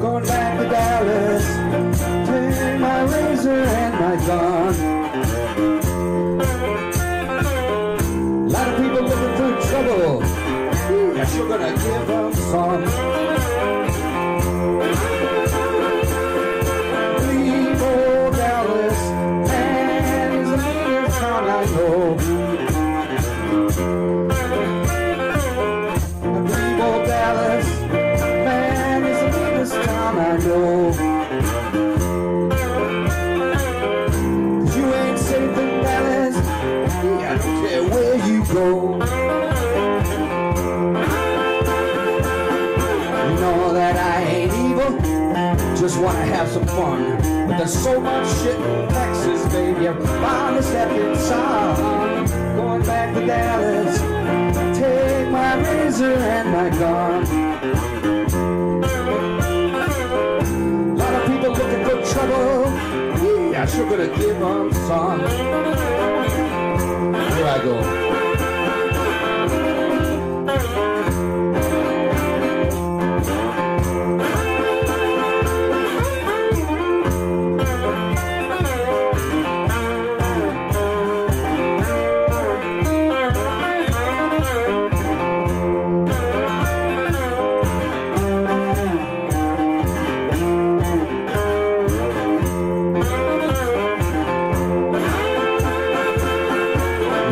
Going back to Dallas, take my razor and my gun. Yeah, sure gonna give them some. Leave Dallas, town I know. Just wanna have some fun. But there's so much shit in Texas, baby. I'm to step inside. Going back to Dallas, take my razor and my gun. A lot of people looking for trouble. Yeah, sure gonna give them some. Here I go.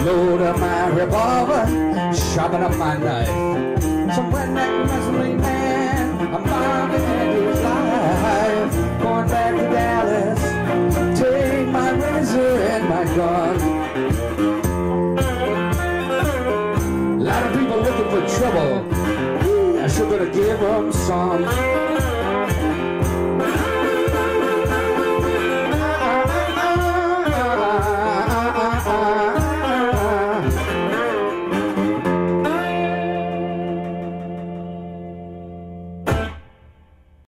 Load up my revolver, sharpen up my knife. Some redneck wrestling man, I'm bound to end his life. Going back to Dallas, take my razor and my gun. A lot of people looking for trouble. I sure gonna give them some.